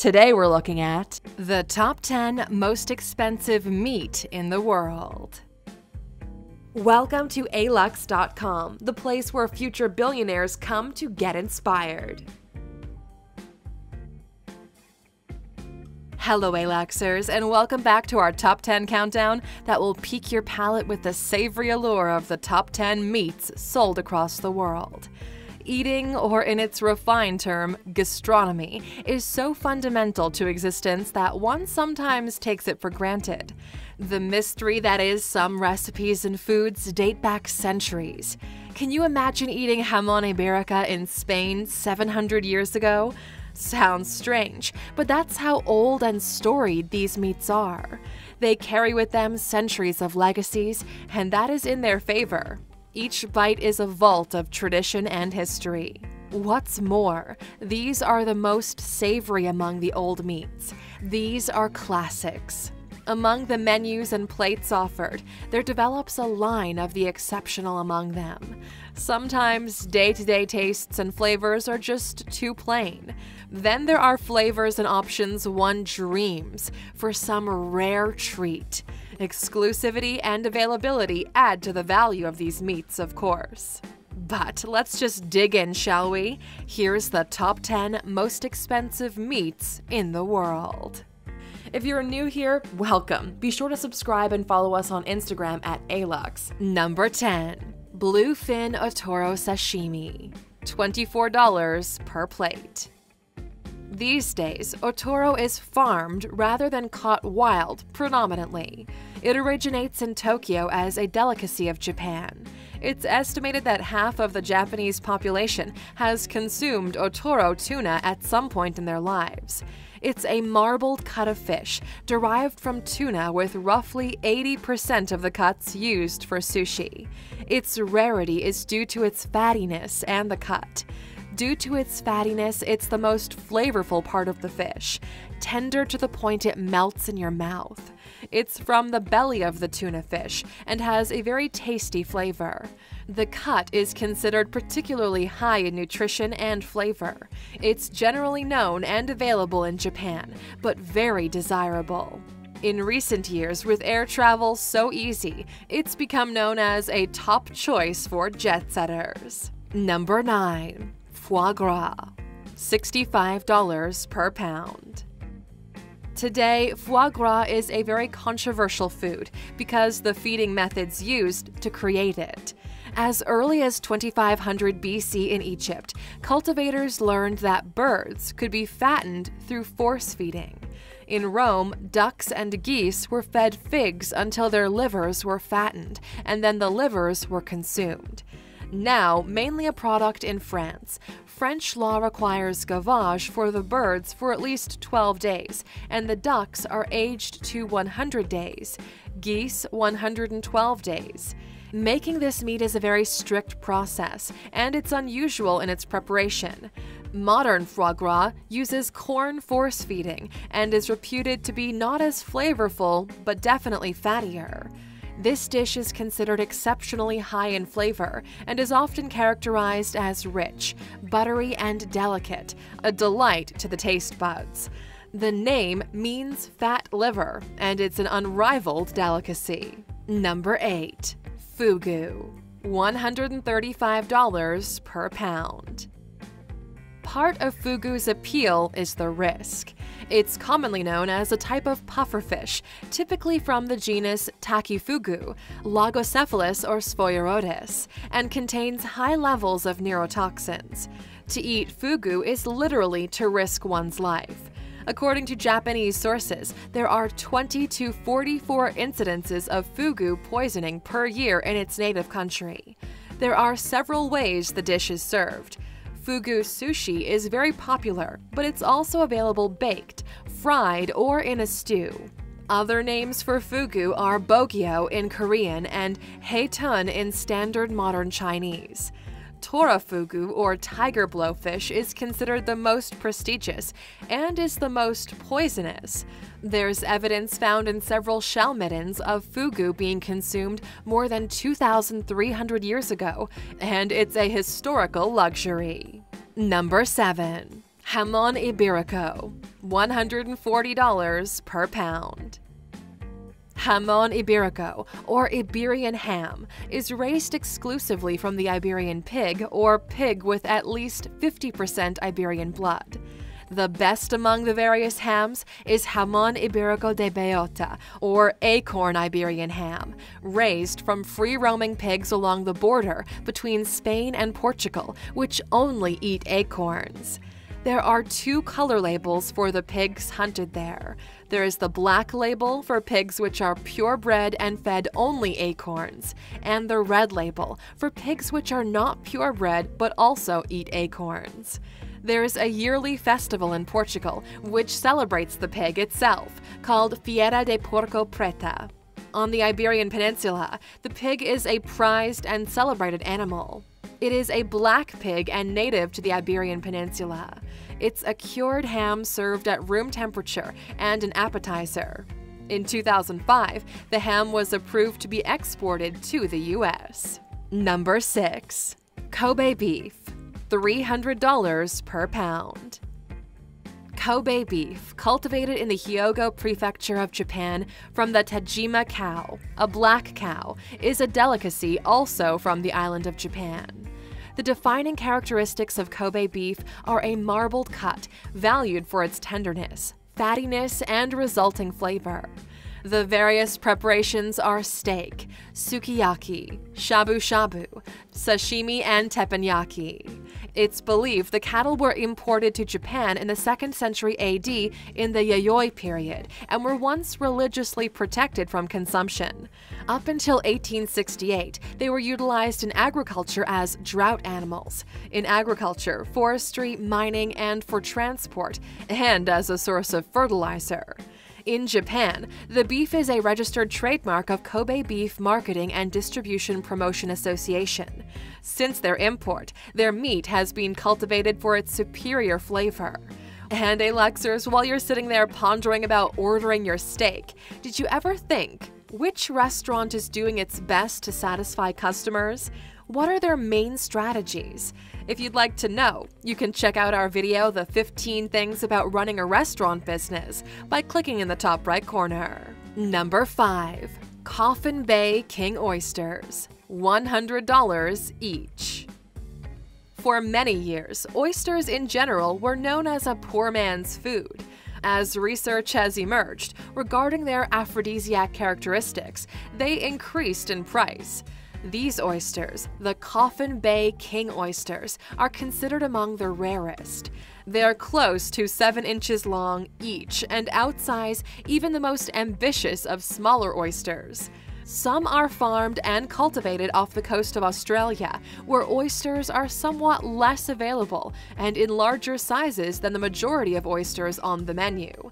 Today we're looking at the top 10 most expensive meat in the world. Welcome to alux.com, the place where future billionaires come to get inspired. Hello, Aluxers, and welcome back to our top 10 countdown that will pique your palate with the savory allure of the top 10 meats sold across the world. Eating, or in its refined term, gastronomy, is so fundamental to existence that one sometimes takes it for granted. The mystery that is some recipes and foods date back centuries. Can you imagine eating jamon iberico in Spain 700 years ago? Sounds strange, but that's how old and storied these meats are. They carry with them centuries of legacies, and that is in their favor. Each bite is a vault of tradition and history. What's more, these are the most savory among the old meats. These are classics. Among the menus and plates offered, there develops a line of the exceptional among them. Sometimes day to day tastes and flavors are just too plain. Then there are flavors and options one dreams for some rare treat. Exclusivity and availability add to the value of these meats, of course. But let's just dig in, shall we? Here's the top 10 most expensive meats in the world. If you're new here, welcome. Be sure to subscribe and follow us on Instagram at Alux. Number 10. Bluefin Otoro Sashimi. $24 per plate. These days, otoro is farmed rather than caught wild predominantly. It originates in Tokyo as a delicacy of Japan. It's estimated that half of the Japanese population has consumed otoro tuna at some point in their lives. It's a marbled cut of fish derived from tuna with roughly 80% of the cuts used for sushi. Its rarity is due to its fattiness and the cut. Due to its fattiness, it's the most flavorful part of the fish, tender to the point it melts in your mouth. It's from the belly of the tuna fish and has a very tasty flavor. The cut is considered particularly high in nutrition and flavor. It's generally known and available in Japan, but very desirable. In recent years, with air travel so easy, it's become known as a top choice for jet setters. Number 9 foie gras, $65 per pound. Today, foie gras is a very controversial food because the feeding methods used to create it. As early as 2500 BC in Egypt, cultivators learned that birds could be fattened through force feeding. In Rome, ducks and geese were fed figs until their livers were fattened, and then the livers were consumed. Now, mainly a product in France, French law requires gavage for the birds for at least 12 days, and the ducks are aged to 100 days, geese 112 days. Making this meat is a very strict process, and it's unusual in its preparation. Modern foie gras uses corn force feeding and is reputed to be not as flavorful, but definitely fattier. This dish is considered exceptionally high in flavor and is often characterized as rich, buttery, and delicate, a delight to the taste buds. The name means fat liver, and it's an unrivaled delicacy. Number 8. Fugu. $135 per pound. Part of fugu's appeal is the risk. It's commonly known as a type of pufferfish, typically from the genus Takifugu, Lagocephalus or Sphoeroides, and contains high levels of neurotoxins. To eat fugu is literally to risk one's life. According to Japanese sources, there are 20 to 44 incidences of fugu poisoning per year in its native country. There are several ways the dish is served. Fugu sushi is very popular, but it's also available baked, fried, or in a stew. Other names for fugu are bogyo in Korean and haetun in standard modern Chinese. Torafugu, or tiger blowfish, is considered the most prestigious and is the most poisonous. There's evidence found in several shell middens of fugu being consumed more than 2,300 years ago, and it's a historical luxury. Number 7. Jamon Iberico $140 per pound. Jamon Iberico, or Iberian ham, is raised exclusively from the Iberian pig or pig with at least 50% Iberian blood. The best among the various hams is Jamon Iberico de Bellota, or acorn Iberian ham, raised from free roaming pigs along the border between Spain and Portugal, which only eat acorns. There are two color labels for the pigs hunted there. There is the black label for pigs which are purebred and fed only acorns, and the red label for pigs which are not purebred but also eat acorns. There's a yearly festival in Portugal which celebrates the pig itself, called Fiera de Porco Preta. On the Iberian Peninsula, the pig is a prized and celebrated animal. It is a black pig and native to the Iberian Peninsula. It's a cured ham served at room temperature and an appetizer. In 2005, the ham was approved to be exported to the US. Number 6. Kobe beef. $300 per pound. Kobe beef, cultivated in the Hyogo prefecture of Japan from the Tajima cow, a black cow, is a delicacy also from the island of Japan. The defining characteristics of Kobe beef are a marbled cut, valued for its tenderness, fattiness, and resulting flavor. The various preparations are steak, sukiyaki, shabu shabu, sashimi, and teppanyaki. It's believed the cattle were imported to Japan in the 2nd century AD in the Yayoi period and were once religiously protected from consumption. Up until 1868, they were utilized in agriculture as drought animals, in agriculture, forestry, mining, and for transport, and as a source of fertilizer. In Japan, the beef is a registered trademark of Kobe Beef Marketing and Distribution Promotion Association. Since their import, their meat has been cultivated for its superior flavor. And Aluxers, while you're sitting there pondering about ordering your steak, did you ever think which restaurant is doing its best to satisfy customers? What are their main strategies? If you'd like to know, you can check out our video, The 15 Things About Running a Restaurant Business, by clicking in the top right corner. Number 5. Coffin Bay King Oysters, $100 each. For many years, oysters in general were known as a poor man's food. As research has emerged regarding their aphrodisiac characteristics, they increased in price. These oysters, the Coffin Bay King oysters, are considered among the rarest. They're close to 7 inches long each and outsize even the most ambitious of smaller oysters. Some are farmed and cultivated off the coast of Australia, where oysters are somewhat less available and in larger sizes than the majority of oysters on the menu.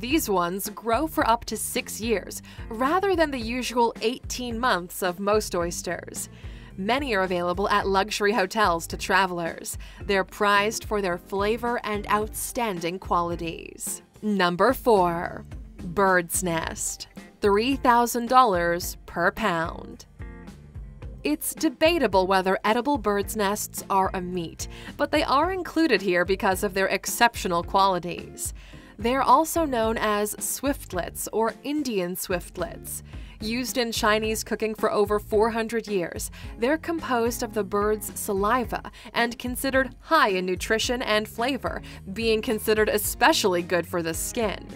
These ones grow for up to six years, rather than the usual 18 months of most oysters. Many are available at luxury hotels to travelers. They're prized for their flavor and outstanding qualities. Number 4. Bird's Nest $3,000 per pound. It's debatable whether edible birds' nests are a meat, but they are included here because of their exceptional qualities. They're also known as swiftlets or Indian swiftlets. Used in Chinese cooking for over 400 years, they're composed of the bird's saliva and considered high in nutrition and flavor, being considered especially good for the skin.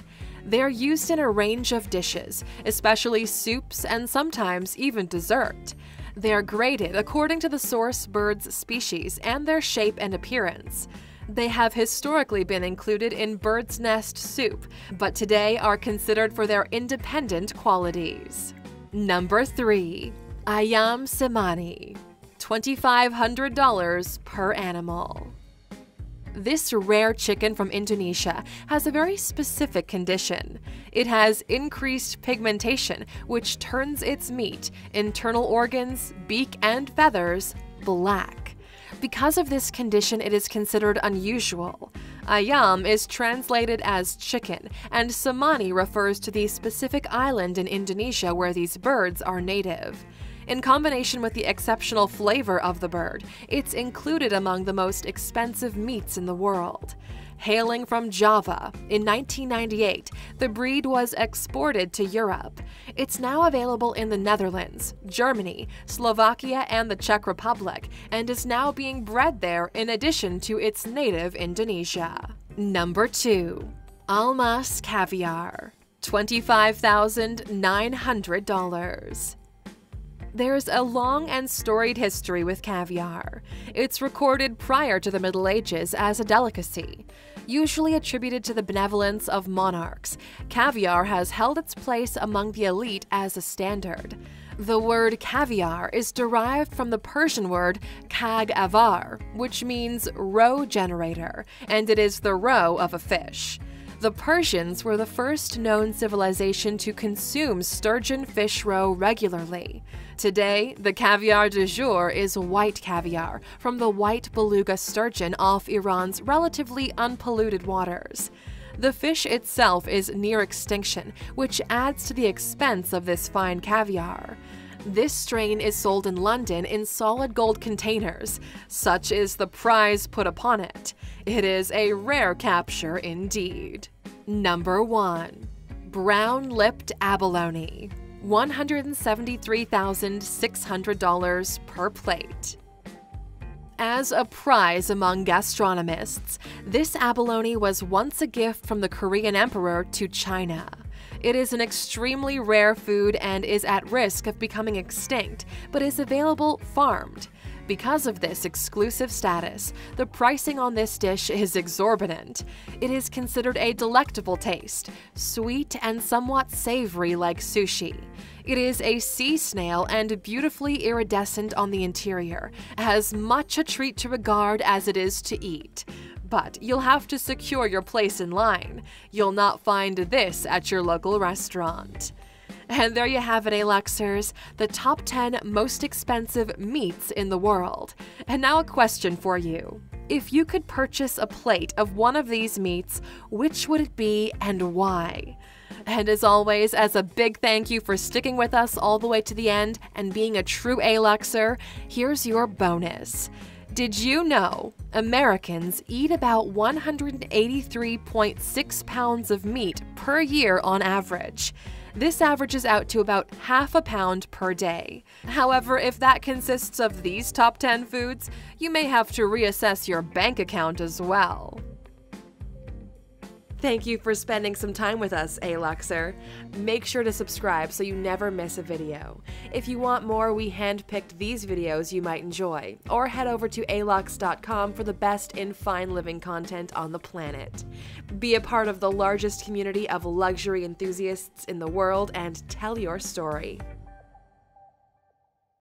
They're used in a range of dishes, especially soups and sometimes even dessert. They're graded according to the source bird's species and their shape and appearance. They have historically been included in bird's nest soup, but today are considered for their independent qualities. Number 3. Ayam Cemani $2,500 per animal. This rare chicken from Indonesia has a very specific condition. It has increased pigmentation, which turns its meat, internal organs, beak, and feathers black. Because of this condition, it is considered unusual. Ayam is translated as chicken, and Cemani refers to the specific island in Indonesia where these birds are native. In combination with the exceptional flavor of the bird, it's included among the most expensive meats in the world. Hailing from Java, in 1998, the breed was exported to Europe. It's now available in the Netherlands, Germany, Slovakia, and the Czech Republic, and is now being bred there in addition to its native Indonesia. Number 2. Almas Caviar $25,900. There's a long and storied history with caviar. It's recorded prior to the Middle Ages as a delicacy. Usually attributed to the benevolence of monarchs, caviar has held its place among the elite as a standard. The word caviar is derived from the Persian word kag avar, which means roe generator, and it is the roe of a fish. The Persians were the first known civilization to consume sturgeon fish roe regularly. Today, the caviar du jour is white caviar from the white beluga sturgeon off Iran's relatively unpolluted waters. The fish itself is near extinction, which adds to the expense of this fine caviar. This strain is sold in London in solid gold containers. Such is the prize put upon it. It is a rare capture indeed. Number 1. Brown Lipped Abalone $173,600 per plate. As a prize among gastronomists, this abalone was once a gift from the Korean emperor to China. It is an extremely rare food and is at risk of becoming extinct, but is available farmed. Because of this exclusive status, the pricing on this dish is exorbitant. It is considered a delectable taste, sweet and somewhat savory like sushi. It is a sea snail and beautifully iridescent on the interior, as much a treat to regard as it is to eat. But you'll have to secure your place in line. You'll not find this at your local restaurant. And there you have it, Aluxers, the top 10 most expensive meats in the world. And now a question for you. If you could purchase a plate of one of these meats, which would it be and why? And as always, as a big thank you for sticking with us all the way to the end and being a true Aluxer, here's your bonus. Did you know Americans eat about 183.6 pounds of meat per year on average? This averages out to about half a pound per day. However, if that consists of these top 10 foods, you may have to reassess your bank account as well. Thank you for spending some time with us, Aluxer. Make sure to subscribe so you never miss a video. If you want more, we handpicked these videos you might enjoy, or head over to alux.com for the best in fine living content on the planet. Be a part of the largest community of luxury enthusiasts in the world and tell your story.